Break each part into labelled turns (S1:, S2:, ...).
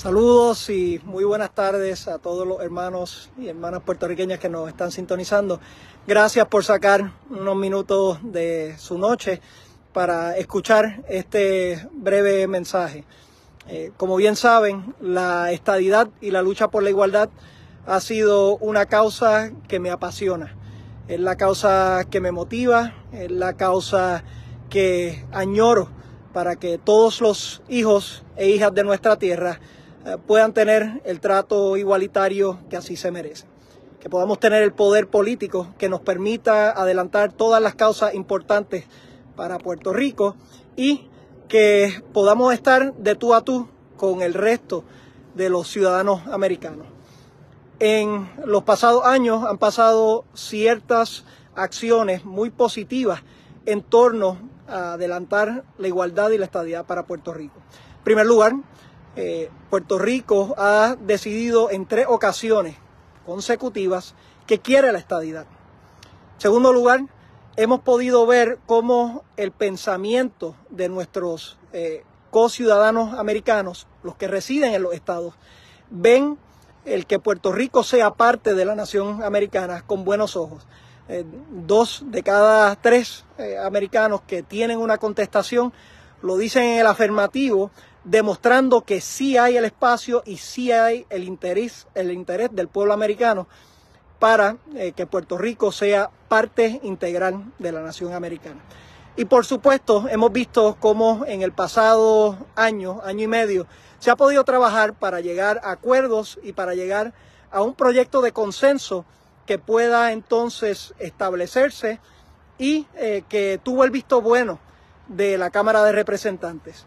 S1: Saludos y muy buenas tardes a todos los hermanos y hermanas puertorriqueñas que nos están sintonizando. Gracias por sacar unos minutos de su noche para escuchar este breve mensaje. Eh, como bien saben, la estadidad y la lucha por la igualdad ha sido una causa que me apasiona. Es la causa que me motiva, es la causa que añoro para que todos los hijos e hijas de nuestra tierra puedan tener el trato igualitario que así se merece. Que podamos tener el poder político que nos permita adelantar todas las causas importantes para Puerto Rico y que podamos estar de tú a tú con el resto de los ciudadanos americanos. En los pasados años han pasado ciertas acciones muy positivas en torno a adelantar la igualdad y la estabilidad para Puerto Rico. En primer lugar, eh, Puerto Rico ha decidido en tres ocasiones consecutivas que quiere la estadidad. En segundo lugar, hemos podido ver cómo el pensamiento de nuestros eh, co-ciudadanos americanos, los que residen en los estados, ven el que Puerto Rico sea parte de la nación americana con buenos ojos. Eh, dos de cada tres americanos que tienen una contestación lo dicen en el afirmativo demostrando que sí hay el espacio y sí hay el interés, el interés del pueblo americano para eh, que Puerto Rico sea parte integral de la nación americana. Y por supuesto, hemos visto cómo en el pasado año, año y medio, se ha podido trabajar para llegar a acuerdos y para llegar a un proyecto de consenso que pueda entonces establecerse y eh, que tuvo el visto bueno de la Cámara de Representantes.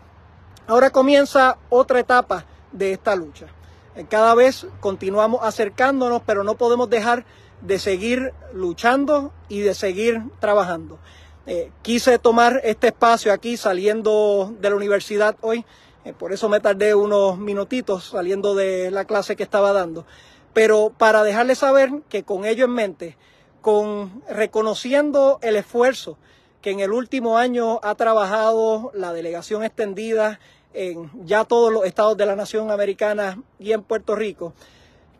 S1: Ahora comienza otra etapa de esta lucha. Eh, cada vez continuamos acercándonos, pero no podemos dejar de seguir luchando y de seguir trabajando. Eh, quise tomar este espacio aquí saliendo de la universidad hoy, eh, por eso me tardé unos minutitos saliendo de la clase que estaba dando, pero para dejarles saber que con ello en mente, con reconociendo el esfuerzo que en el último año ha trabajado la delegación extendida en ya todos los estados de la nación americana y en Puerto Rico,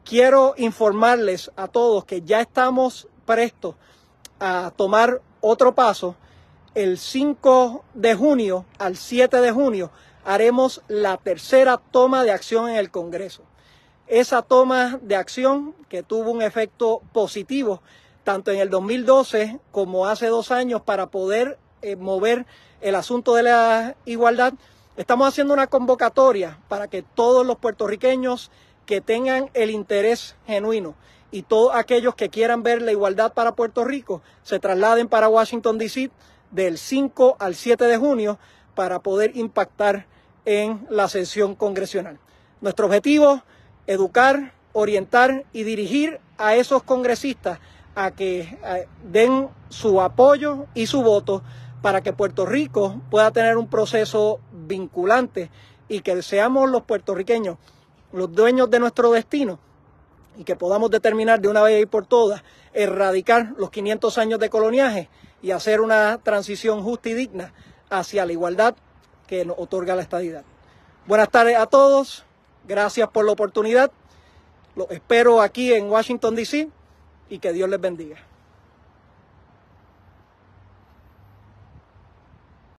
S1: quiero informarles a todos que ya estamos prestos a tomar otro paso. El 5 de junio al 7 de junio haremos la tercera toma de acción en el Congreso. Esa toma de acción que tuvo un efecto positivo tanto en el 2012 como hace dos años para poder eh, mover el asunto de la igualdad. Estamos haciendo una convocatoria para que todos los puertorriqueños que tengan el interés genuino y todos aquellos que quieran ver la igualdad para Puerto Rico se trasladen para Washington, D.C. del 5 al 7 de junio para poder impactar en la sesión congresional. Nuestro objetivo, educar, orientar y dirigir a esos congresistas a que den su apoyo y su voto para que Puerto Rico pueda tener un proceso vinculante y que seamos los puertorriqueños los dueños de nuestro destino y que podamos determinar de una vez y por todas erradicar los 500 años de coloniaje y hacer una transición justa y digna hacia la igualdad que nos otorga la estadidad. Buenas tardes a todos, gracias por la oportunidad, los espero aquí en Washington, D.C y que Dios les bendiga.